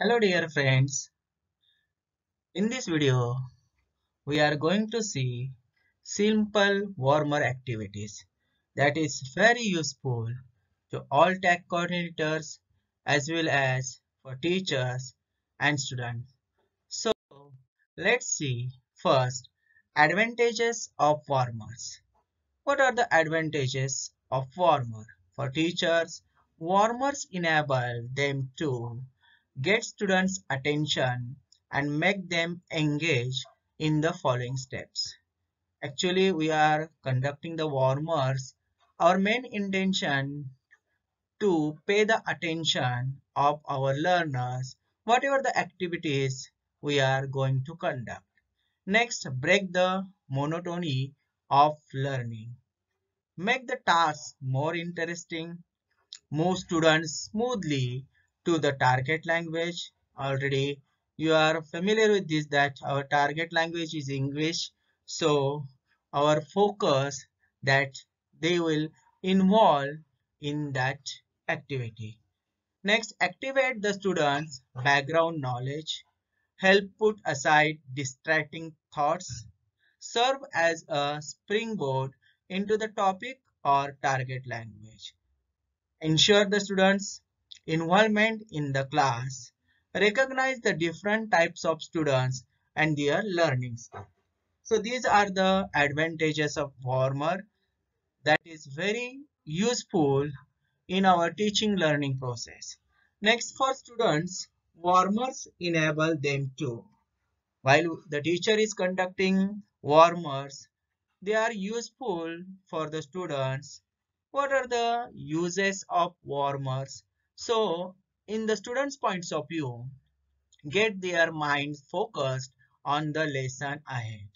Hello dear friends, in this video we are going to see simple warmer activities that is very useful to all tech coordinators as well as for teachers and students. So let's see first advantages of warmers. What are the advantages of warmer? For teachers, warmers enable them to get students' attention and make them engage in the following steps. Actually, we are conducting the warmers. Our main intention to pay the attention of our learners, whatever the activities we are going to conduct. Next, break the monotony of learning. Make the task more interesting. Move students smoothly to the target language. Already you are familiar with this that our target language is English. So our focus that they will involve in that activity. Next, activate the students' background knowledge. Help put aside distracting thoughts. Serve as a springboard into the topic or target language. Ensure the students' involvement in the class. Recognize the different types of students and their learning style. So these are the advantages of warmer that is very useful in our teaching learning process. Next for students, warmers enable them to. While the teacher is conducting warmers, they are useful for the students. What are the uses of warmers? So, in the students' points of view, get their minds focused on the lesson ahead.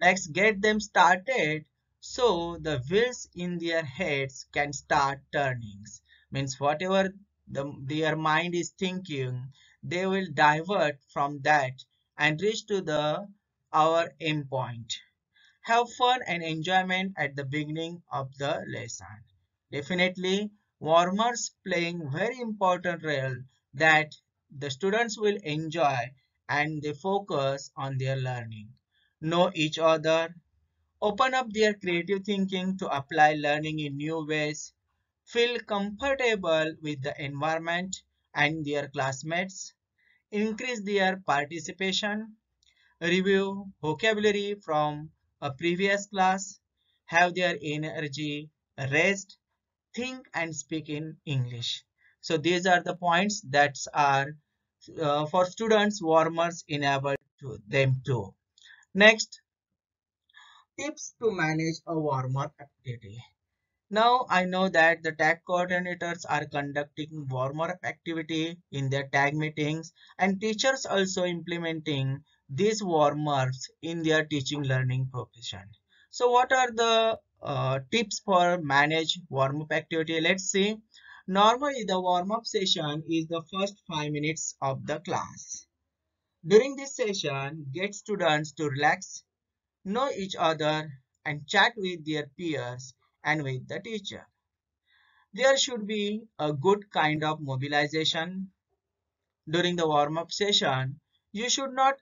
Next, get them started so the wheels in their heads can start turning. Means whatever the, their mind is thinking, they will divert from that and reach to the our aim point. Have fun and enjoyment at the beginning of the lesson. Definitely, warmers playing very important role that the students will enjoy and they focus on their learning. Know each other, open up their creative thinking to apply learning in new ways, feel comfortable with the environment and their classmates, increase their participation, review vocabulary from a previous class, have their energy raised, think and speak in English. So these are the points that are uh, for students warmers enable to them too. Next, tips to manage a warm-up activity. Now I know that the tag coordinators are conducting warm-up activity in their tag meetings and teachers also implementing these warm-ups in their teaching learning profession. So what are the uh, tips for manage warm-up activity? Let's see. Normally the warm-up session is the first 5 minutes of the class. During this session, get students to relax, know each other and chat with their peers and with the teacher. There should be a good kind of mobilization during the warm-up session. You should not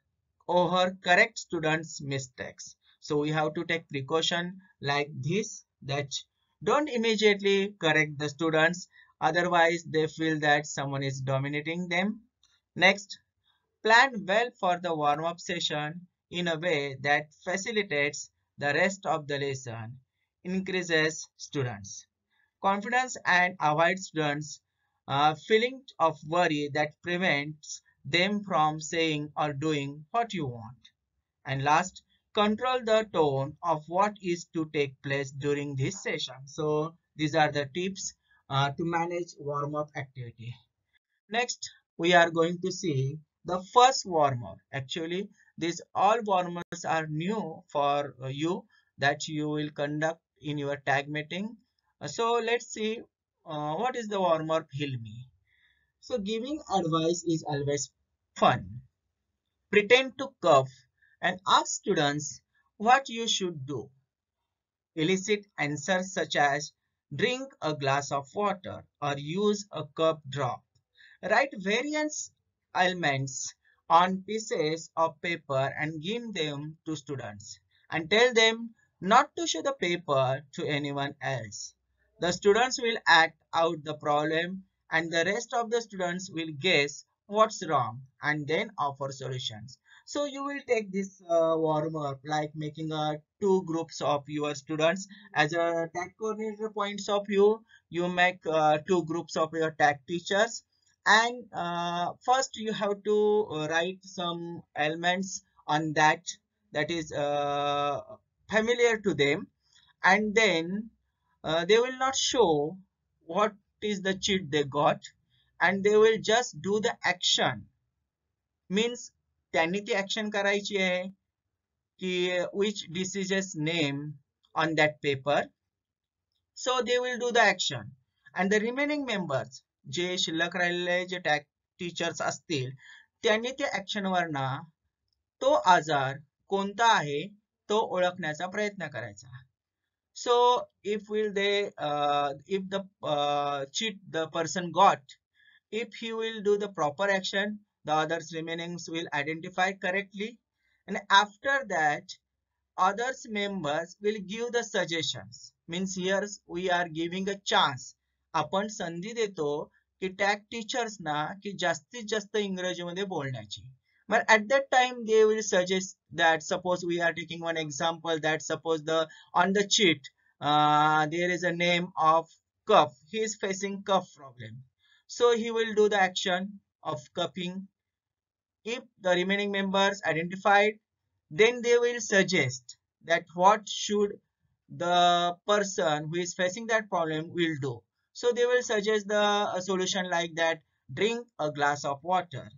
over correct students' mistakes. So we have to take precaution like this that don't immediately correct the students otherwise they feel that someone is dominating them. Next, plan well for the warm-up session in a way that facilitates the rest of the lesson, increases students' confidence and avoid students' uh, feeling of worry that prevents them from saying or doing what you want. And last, control the tone of what is to take place during this session. So these are the tips uh, to manage warm-up activity. Next, we are going to see the first warm-up. Actually, these all warm-ups are new for you that you will conduct in your tag meeting. So let's see uh, what is the warmer heal me. So giving advice is always fun. Pretend to cough and ask students what you should do. Elicit answers such as drink a glass of water or use a cough drop. Write variants ailments on pieces of paper and give them to students and tell them not to show the paper to anyone else. The students will act out the problem and the rest of the students will guess what's wrong and then offer solutions. So you will take this uh, warm up like making uh, two groups of your students. As a tag coordinator points of view. You make uh, two groups of your tag teachers. And uh, first you have to uh, write some elements on that that is uh, familiar to them. And then uh, they will not show what is the cheat they got. And they will just do the action. Means त्यांनी ती action करायची आहे की which diseases name on that paper so they will do the action and the remaining members जे शिल्लक राहिलेले जे tack teachers असतील त्यांनी त्या ऍक्शनवरना तो आजार कोणता आहे तो ओळखण्याचा प्रयत्न करायचा. So if will they if the cheat the person got if he will do the proper action the others remainings will identify correctly and after that others members will give the suggestions means here we are giving a chance आपण संधी देतो की tag teachers ना की जास्तीत जास्त इंग्रजीमध्ये बोलण्याची but at that time they will suggest that suppose we are taking one example that suppose the on the cheat uh, there is a name of cough he is facing cough problem so he will do the action of cupping if the remaining members identified then they will suggest that what should the person who is facing that problem will do. So they will suggest the solution like that drink a glass of water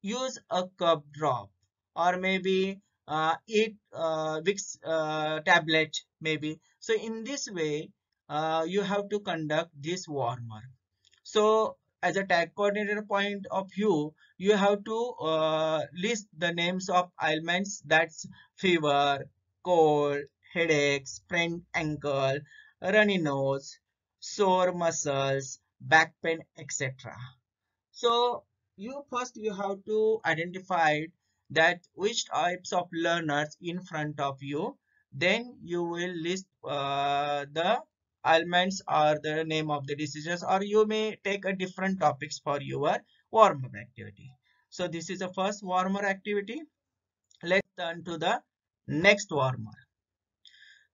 use a cough drop or maybe uh, eat uh, Vicks uh, tablet maybe. So in this way uh, you have to conduct this warmer so as a tag coordinator point of view you have to uh, list the names of ailments that's fever cold headache, sprained ankle runny nose sore muscles back pain etc so you first you have to identify that which types of learners in front of you. Then you will list uh, the ailments or the name of the diseases or you may take a different topics for your warm-up activity. So this is the first warmer activity. Let's turn to the next warmer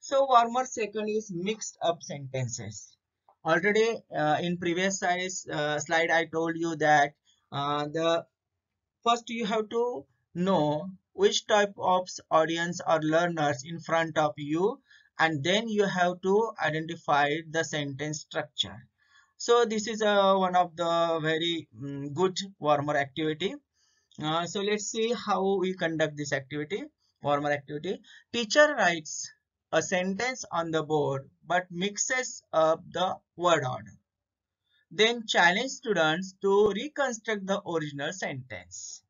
so warmer second is mixed up sentences. Already uh, in previous size, uh, slide i told you that uh, the first you have to know which type of audience or learners in front of you and then you have to identify the sentence structure. So this is uh, one of the very um, good warmer activity. Uh, so let's see how we conduct this activity warmer activity. Teacher writes a sentence on the board but mixes up the word order. Then challenge students to reconstruct the original sentence.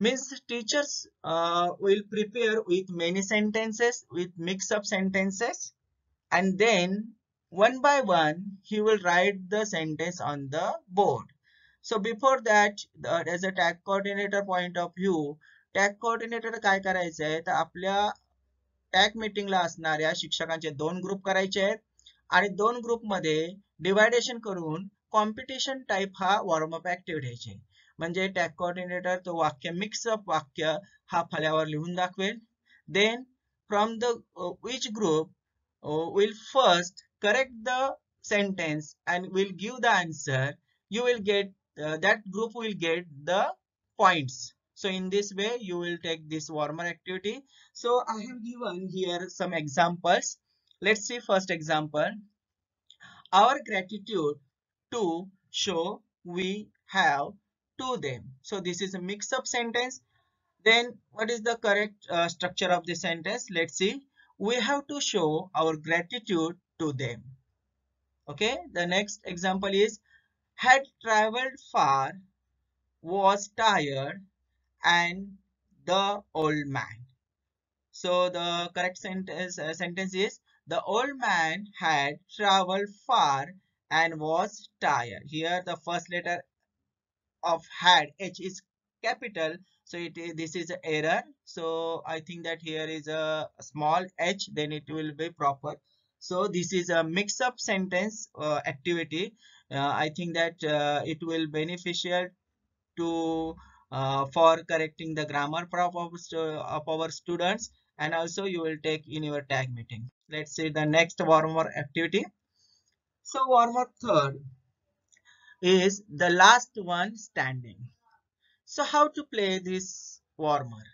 Means teachers uh, will prepare with many sentences, with mix-up sentences and then one by one he will write the sentence on the board. So before that, the, as a tag coordinator point of view, tag coordinator काय करायचं आहे तर आपल्या tag मीटिंगला असणाऱ्या शिक्षकांचे दोन group करायचे आहेत आणि दोन ग्रुपमध्ये डिवायडेशन करून कॉम्पिटिशन टाईप हा वॉर्मअप ऍक्टिव्हिटी घ्यायचे म्हणजे टॅग कोऑर्डिनेटर तो वाक्य मिक्सअप वाक्य हा फळ्यावर लिहून दाखवेल then from the which group will first correct the sentence and will give the answer you will get uh, that group will get the points so in this way you will take this warmer activity so i have given here some examples let's see first example our gratitude to show we have to them. So this is a mix-up sentence. Then what is the correct uh, structure of the sentence? Let's see. We have to show our gratitude to them. Okay? The next example is had traveled far was tired and the old man. So the correct sentence uh, sentence is the old man had traveled far and was tired. Here the first letter of had h is capital. So it this is an error. So i think that here is a small h then it will be proper. So this is a mix-up sentence uh, activity. Uh, i think that uh, it will beneficial to uh, for correcting the grammar of of our students. And also you will take in your tag meeting. Let's see the next warmer activity. So warmer third is the last one standing. So how to play this warmer?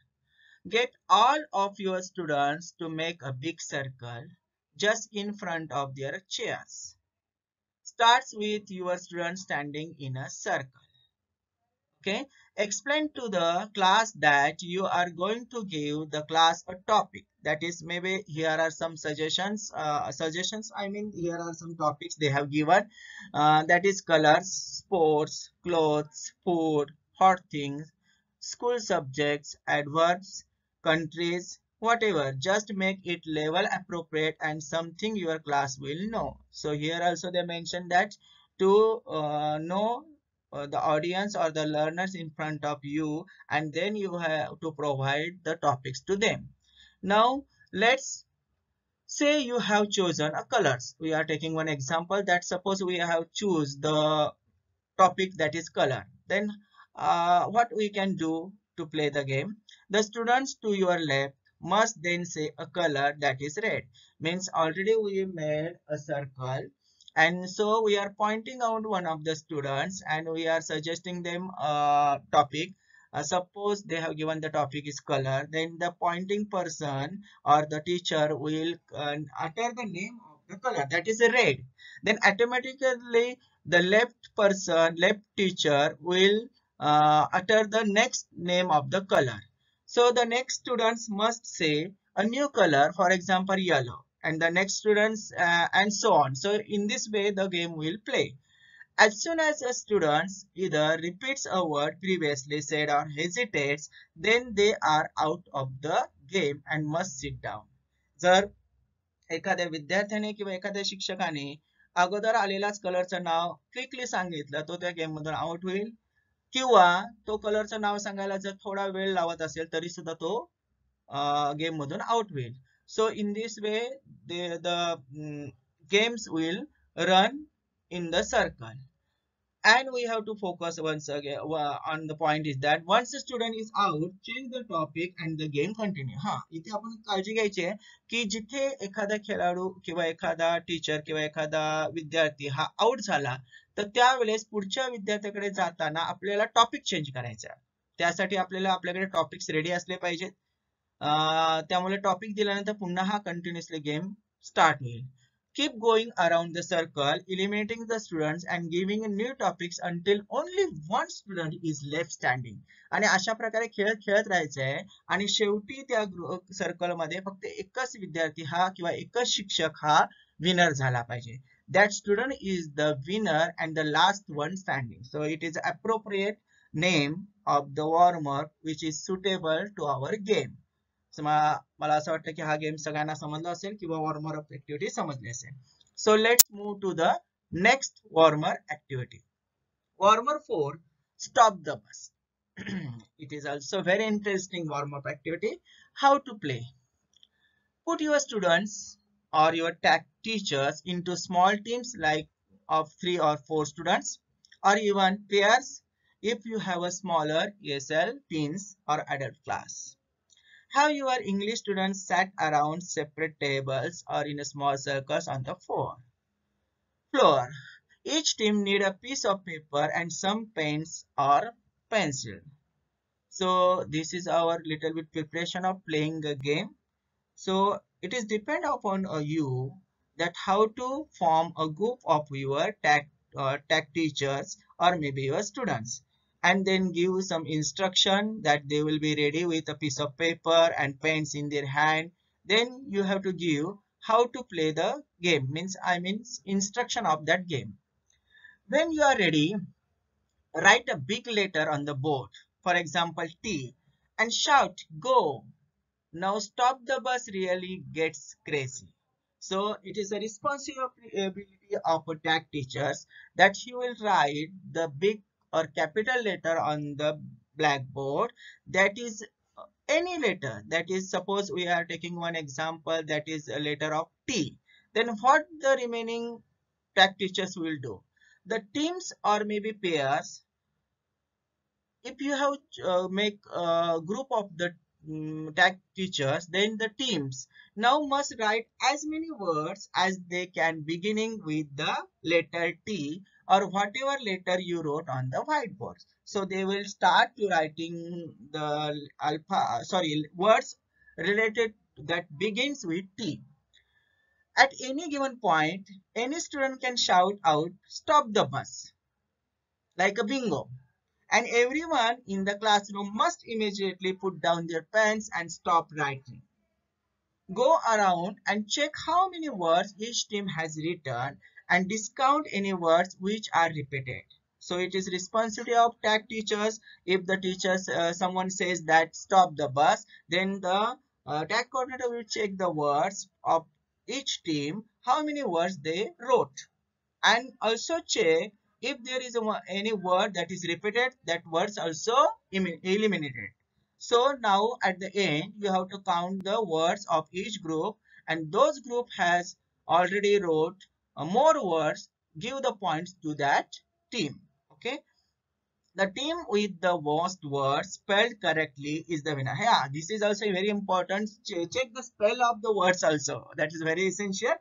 Get all of your students to make a big circle just in front of their chairs. Starts with your students standing in a circle okay? Explain to the class that you are going to give the class a topic. That is maybe here are some suggestions uh, suggestions i mean here are some topics they have given. Uh, that is colors sports clothes food hot things school subjects adverbs countries whatever. Just make it level appropriate and something your class will know. So here also they mentioned that to uh, know uh, the audience or the learners in front of you and then you have to provide the topics to them. Now let's say you have chosen a colors. We are taking one example that suppose we have choose the topic that is color. Then uh, what we can do to play the game? The students to your left must then say a color that is red. Means already we made a circle and so we are pointing out one of the students and we are suggesting them a topic. Uh, suppose they have given the topic is color then the pointing person or the teacher will uh, utter the name of the color that is a red. Then automatically the left person left teacher will uh, utter the next name of the color. So the next students must say a new color for example yellow and the next students uh, and so on. So in this way the game will play. As soon as a student either repeats a word previously said or hesitates, then they are out of the game and must sit down. जर एखाद्या विद्यार्थ्याने किंवा एखाद्या शिक्षकाने अगोदर आलेलाच कलरचं नाव quickly सांगितलं तो त्या गेम मधून आउट होईल किंवा तो कलरचं नाव सांगायला जर थोडा वेळ लावत असेल तरी सुद्धा तो गेम मधून आउट होईल so in this way, the, the um, games will run in the circle. And we have to focus once again on the point is that once the student is out, change the topic and the game continue. हा इथे आपण काळजी घ्यायची आहे की जिथे एखादा खेळाडू किंवा एखादा टीचर किंवा एखादा विद्यार्थी हा आउट झाला तर त्यावेळेस पुढच्या विद्यार्थ्याकडे जाताना आपल्याला टॉपिक चेंज करायचा त्यासाठी आपल्याला आपल्याकडे टॉपिक्स रेडी असले पाहिजेत त्यामुळे टॉपिक दिल्यानंतर पुन्हा हा कंटिन्युअसली गेम स्टार्ट होईल keep going around the circle eliminating the students and giving new topics until only one student is left standing आणि अशा प्रकारे खेळत खेळत राहायचंय आणि शेवटी त्या सर्कल मध्ये फक्त एकच विद्यार्थी हा किंवा एकच शिक्षक हा विनर झाला पाहिजे that student is the winner and the last one standing so it is appropriate name of the warmer which is suitable to our game मला असं वाटतं की हा गेम सगळ्यांना समजला असेल किंवा वॉर्मर अप ऍक्टिव्हिटी समजली असेल so let's move to the next warmer activity warmer four stop the बस it is also very interesting warm-up activity how to play put your students or your tech teachers into small teams like of three or four students or even pairs if you have a smaller ESL teens or adult class have your English students sat around separate tables or in a small circles on the floor. Floor. Each team need a piece of paper and some pens or pencil. So this is our little bit preparation of playing a game. So it is depend upon uh, you that how to form a group of your tech, uh, tech teachers or maybe your students and then give some instruction that they will be ready with a piece of paper and pens in their hand. Then you have to give how to play the game means i mean instruction of that game. When you are ready write a big letter on the board for example t and shout go! Now stop the bus really gets crazy. So it is a responsibility of tech teachers that he will write the big or capital letter on the blackboard that is uh, any letter. That is suppose we are taking one example that is a letter of T. Then what the remaining tag teachers will do? The teams or maybe pairs if you have uh, make a group of the um, tag teachers then the teams now must write as many words as they can beginning with the letter T or whatever letter you wrote on the whiteboard. So they will start to writing the alpha, sorry, words related that begins with T. At any given point, any student can shout out, stop the bus, like a bingo. And everyone in the classroom must immediately put down their pens and stop writing. Go around and check how many words each team has written and discount any words which are repeated. So it is responsibility of tag teachers. If the teachers, uh, someone says that stop the bus, then the uh, tag coordinator will check the words of each team, how many words they wrote. And also check if there is a, any word that is repeated, that words also eliminated. So now at the end, you have to count the words of each group and those group has already wrote more words, give the points to that team. Okay. The team with the most words spelled correctly is the winner. Yeah, this is also very important. Check the spell of the words also. That is very essential.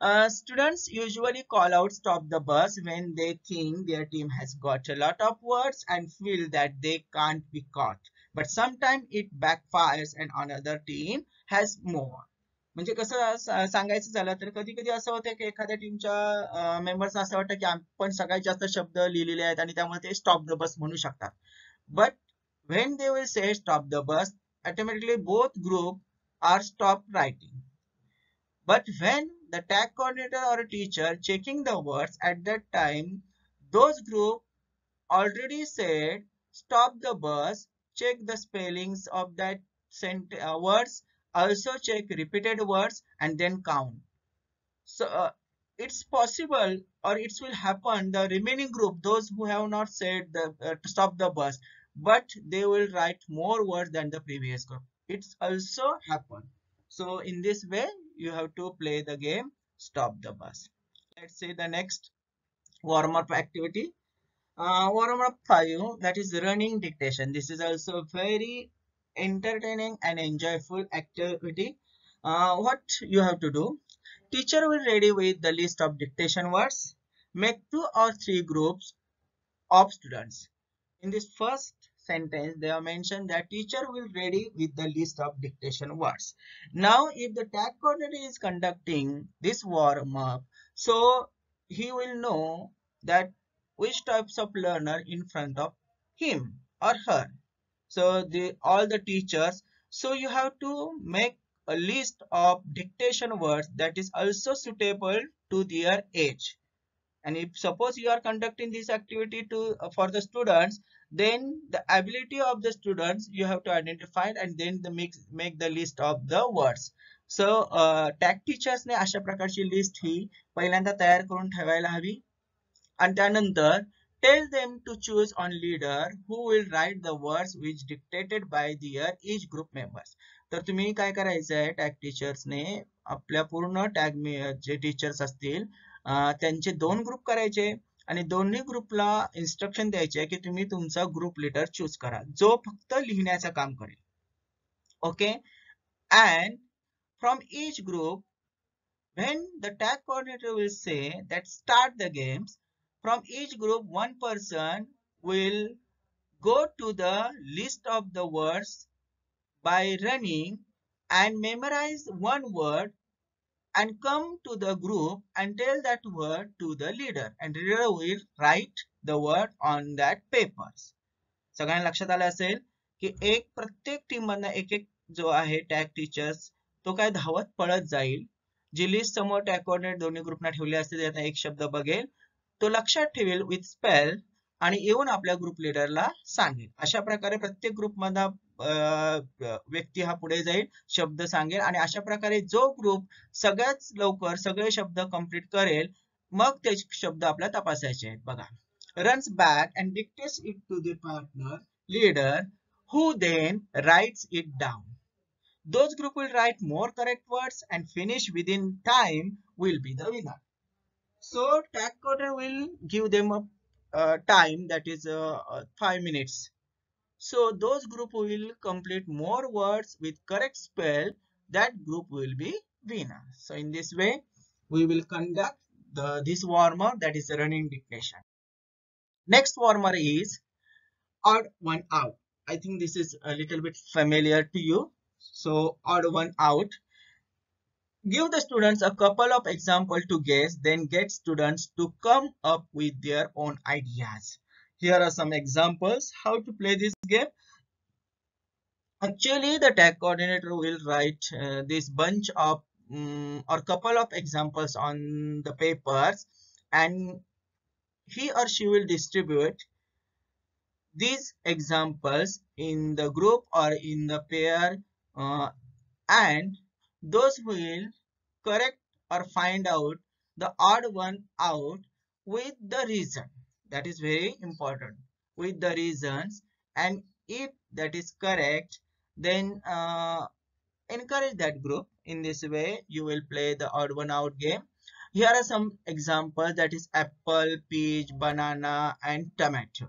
Uh, students usually call out stop the bus when they think their team has got a lot of words and feel that they can't be caught. but sometimes it backfires and another team has more म्हणजे कसं सांगायचं झालं तर कधी कधी असं होतं की एखाद्या टीमच्या मेंबर्स असं वाटतं की आपण सगळ्यात जास्त शब्द लिहिलेले आहेत आणि त्यामुळे ते स्टॉप द बस म्हणू शकतात but when they will say stop the bus automatically both group are stop writing but when the tag coordinator or a teacher checking the words at that time those group already said stop the bus check the spellings of that sent uh, words also check repeated words and then count. So uh, it's possible or it will happen the remaining group those who have not said the uh, to stop the bus but they will write more words than the previous group. It's also happen. So in this way you have to play the game stop the bus. Let's see the next warm-up activity. Uh, warm up 5 that is running dictation. This is also very entertaining and enjoyable activity uh, what you have to do? Teacher will ready with the list of dictation words make two or three groups of students. In this first sentence they are mentioned that teacher will ready with the list of dictation words. Now if the tag coordinator is conducting this warm up so he will know that which types of learner in front of him or her so the all the teachers so you have to make a list of dictation words that is also suitable to their age and if suppose you are conducting this activity to uh, for the students then the ability of the students you have to identify and then the mix make the list of the words so uh, tag teachers ने अशा प्रकारची list ही पहिल्यांदा तयार करून ठेवायला हवी and त्यानंतर tell them to choose on leader who will write the words which dictated by their each group members तर तुम्ही काय करायचं आहे टॅग टीचर्सने आपल्या पूर्ण टॅग जे टीचर्स असतील त्यांचे दोन ग्रुप करायचे आणि दोन्ही ग्रुपला इन्स्ट्रक्शन द्यायचे की तुम्ही तुमचा ग्रुप लीडर चूज करा जो फक्त लिहिण्याचं काम करेल okay and from each group when the tag coordinator will say that start the games From each group, one person will go to the list of the words by running and memorize one word and come to the group and tell that word to the leader and leader will write the word on that papers. सगळ्यांना लक्षात आलं असेल की एक प्रत्येक team मधनं एक एक जो आहे टॅग टीचर्स तो काय धावत पळत जाईल जी लिस्ट समोर टॅग कोऑर्डिनेट दोन्ही ग्रुपना ठेवली असते त्यात एक शब्द बघेल तो लक्षात ठेवेल विथ स्पेल आणि येऊन आपल्या ग्रुप लिडरला सांगेल. अशा प्रकारे प्रत्येक ग्रुपमधला व्यक्ती हा पुढे जाईल शब्द सांगेल आणि अशा प्रकारे जो ग्रुप सगळ्यात लवकर सगळे शब्द कंप्लीट करेल मग ते शब्द आपल्या तपासायचे आहेत. बघा. Runs back and dictates it to the partner leader who then writes it down those group will write more correct words and finish within time will be the winner So tag coder will give them a uh, time that is uh, uh, 5 minutes. So those group will complete more words with correct spell that group will be winner. So in this way we will conduct the this warmer that is running dictation. Next warmer is odd one out. I think this is a little bit familiar to you. So odd one out. Give the students a couple of examples to guess, then get students to come up with their own ideas. Here are some examples how to play this game. Actually, the tag coordinator will write uh, this bunch of um, or couple of examples on the papers and he or she will distribute these examples in the group or in the pair uh, and those will correct or find out the odd one out with the reason. That is very important. With the reasons. And if that is correct then uh, encourage that group. In this way you will play the odd one out game. Here are some examples. That is apple peach banana and tomato.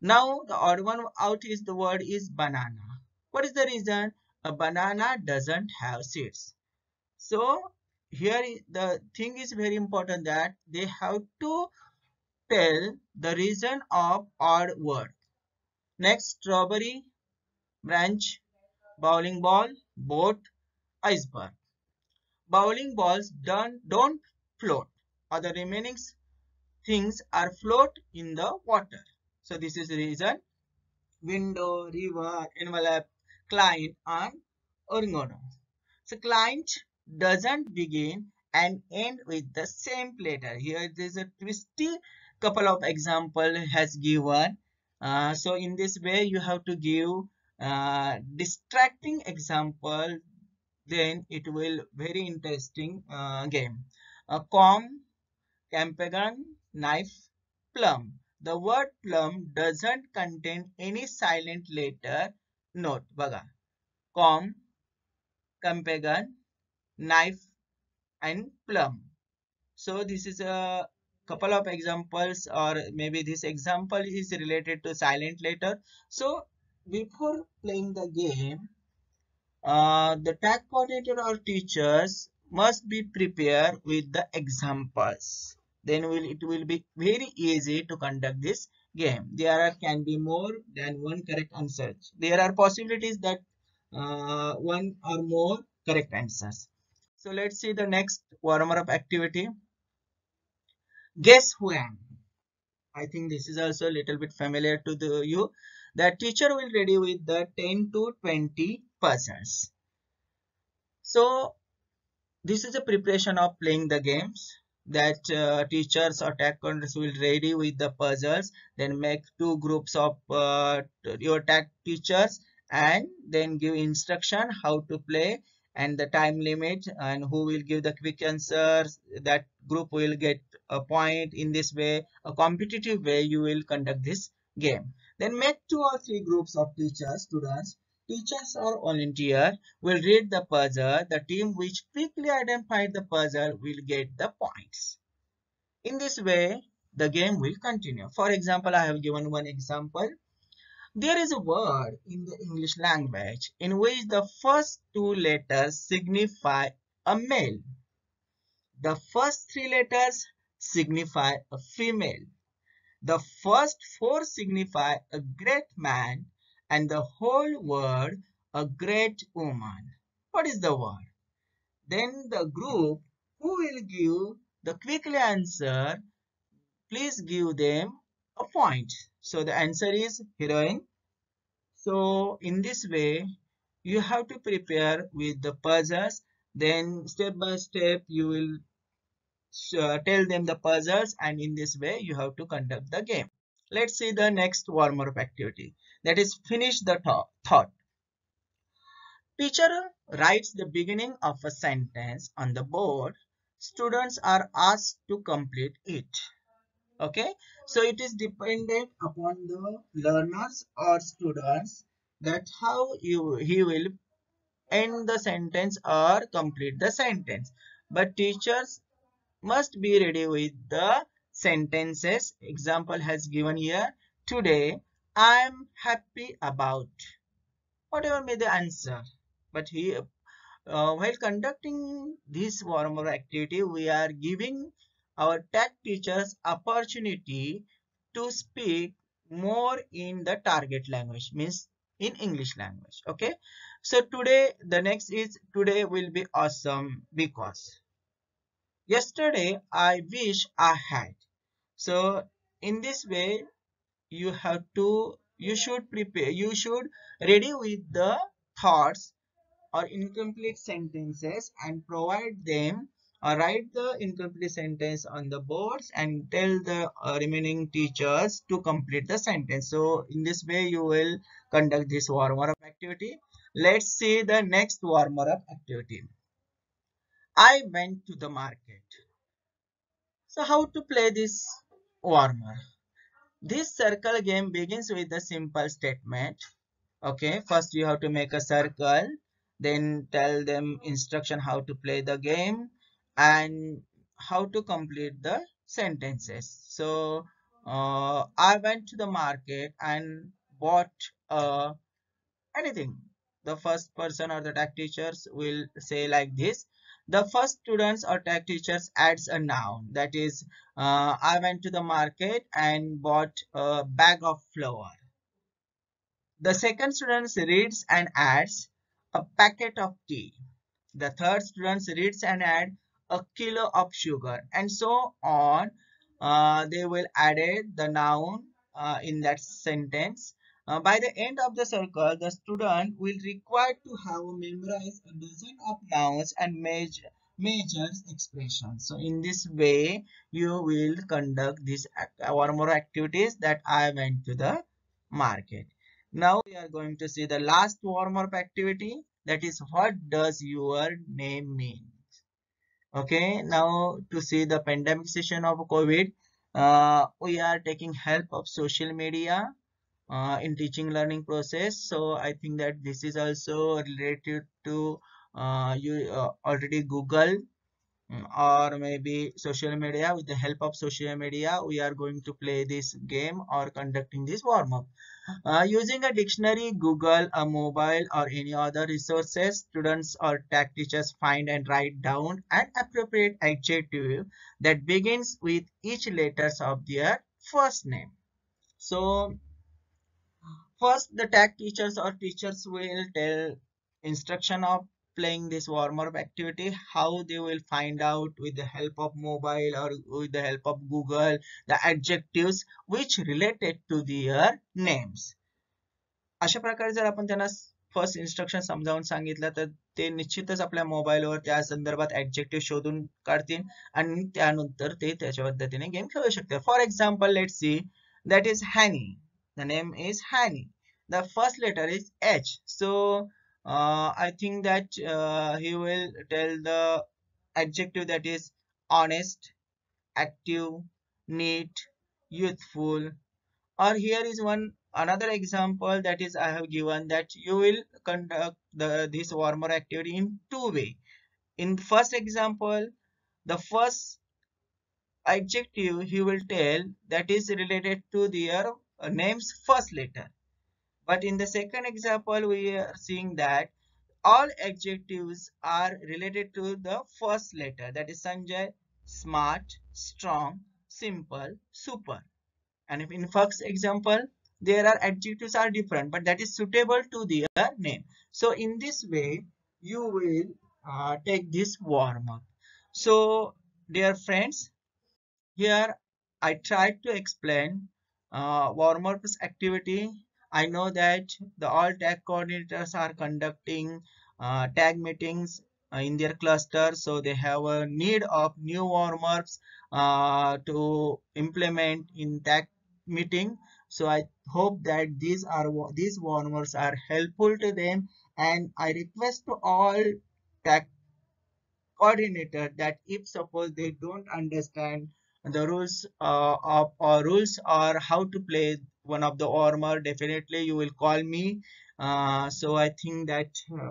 Now the odd one out is the word is banana. What is the reason a banana doesn't have seeds so here the thing is very important that they have to tell the reason of odd word next strawberry branch bowling ball boat iceberg. Bowling balls don't, don't float. Other remaining things are float in the water. So this is the reason. Window, river, envelope, client and oregano. So client doesn't begin and end with the same letter. Here there is a twisty couple of example has given. Uh, so in this way you have to give uh, distracting example then it will very interesting uh, game. A comb, campaign, knife, plum. The word plum doesn't contain any silent letter. Note, baga. Comb, campaign, knife, and plum. So this is a couple of examples or maybe this example is related to silent letter. So before playing the game, uh, the tag coordinator or teachers must be prepared with the examples. Then it will be very easy to conduct this game. There can be more than one correct answer. There are possibilities that uh, one or more correct answers. So let's see the next warmer up activity. Guess who? I think this is also a little bit familiar to the, you. The teacher will ready with the 10 to 20 persons. So this is a preparation of playing the games that uh, teachers or tag coordinators will ready with the puzzles then make two groups of uh, your tag teachers and then give instruction how to play and the time limit and who will give the quick answers. That group will get a point in this way a competitive way you will conduct this game. Then make two or three groups of teachers students Teachers or volunteer will read the puzzle. The team which quickly identified the puzzle will get the points. In this way, the game will continue. For example, I have given one example. There is a word in the English language in which the first two letters signify a male. The first three letters signify a female. The first four signify a great man and the whole word a great woman. What is the word? Then the group who will give the quickly answer, please give them a point. So the answer is heroine. So in this way, you have to prepare with the puzzles. Then step by step, you will uh, tell them the puzzles and in this way, you have to conduct the game. Let's see the next warm-up activity. That is finish the thought. Teacher writes the beginning of a sentence on the board. Students are asked to complete it. okay so it is dependent upon the learners or students that how you he will end the sentence or complete the sentence but teachers must be ready with the sentences example has given here today i am happy about whatever may the answer but here uh, while conducting this warmer activity, we are giving our tech teachers opportunity to speak more in the target language, means in English language. Okay. So today, the next is today will be awesome because yesterday I wish I had. So in this way, you have to, you should prepare, you should ready with the thoughts or incomplete sentences and provide them or write the incomplete sentence on the boards and tell the uh, remaining teachers to complete the sentence. So in this way you will conduct this warmer up activity. Let's see the next warmer up activity. I went to the market. So how to play this warmer? This circle game begins with a simple statement. Okay, first you have to make a circle then tell them instruction how to play the game and how to complete the sentences so uh, i went to the market and bought uh, anything the first person or the tech teachers will say like this the first students or tech teachers adds a noun that is uh, i went to the market and bought a bag of flour the second student reads and adds a packet of tea. The third student reads and add a kilo of sugar and so on. Uh, they will add the noun uh, in that sentence. Uh, by the end of the circle, the student will require to have memorized a dozen of nouns and major measures expressions. So in this way, you will conduct these one more activities that I went to the market. Now we are going to see the last warm-up activity that is what does your name mean? Okay, now to see the pandemic session of COVID, uh, we are taking help of social media uh, in teaching learning process. So I think that this is also related to uh, you uh, already Google Mm, or maybe social media. With the help of social media we are going to play this game or conducting this warm-up uh, using a dictionary google a mobile or any other resources students or tech teachers find and write down an appropriate adjective that begins with each letters of their first name. So first the tech teachers or teachers will tell instruction of playing this warm-up activity how they will find out with the help of mobile or with the help of google the adjectives which related to their names अशा प्रकारे जर आपण त्यांना first instruction समजावून सांगितलं तर ते निश्चितच आपल्या मोबाईलवर त्या संदर्भात ऍडजेक्टिव्ह शोधून काढतील आणि त्यानंतर ते त्याच्या पद्धतीने गेम खेळू शकतात for example let see that is Hany the name is Hani. The first letter is H. So uh, I think that uh, he will tell the adjective that is honest active neat youthful. Or here is one another example that is I have given that you will conduct the, this warmer activity in two way. In first example the first adjective he will tell that is related to their name's first letter but in the second example, we are seeing that all adjectives are related to the first letter. That is Sanjay, smart, strong, simple, super. And if in first example, there are adjectives are different, but that is suitable to their name. So in this way, you will uh, take this warm up. So dear friends, here I tried to explain uh, warm up activity. I know that the all tag coordinators are conducting uh, tag meetings uh, in their cluster so they have a need of new warm-ups uh, to implement in tag meeting. So i hope that these are these warm-ups are helpful to them and i request to all tag coordinator that if suppose they don't understand the rules uh, of or rules or how to play one of the warmer definitely you will call me. Uh, so i think that uh,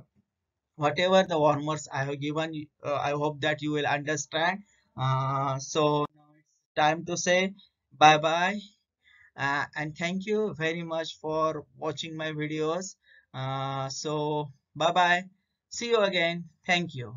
whatever the warmers i have given uh, i hope that you will understand. Uh, so time to say bye bye uh, and thank you very much for watching my videos. Uh, so bye bye see you again. Thank you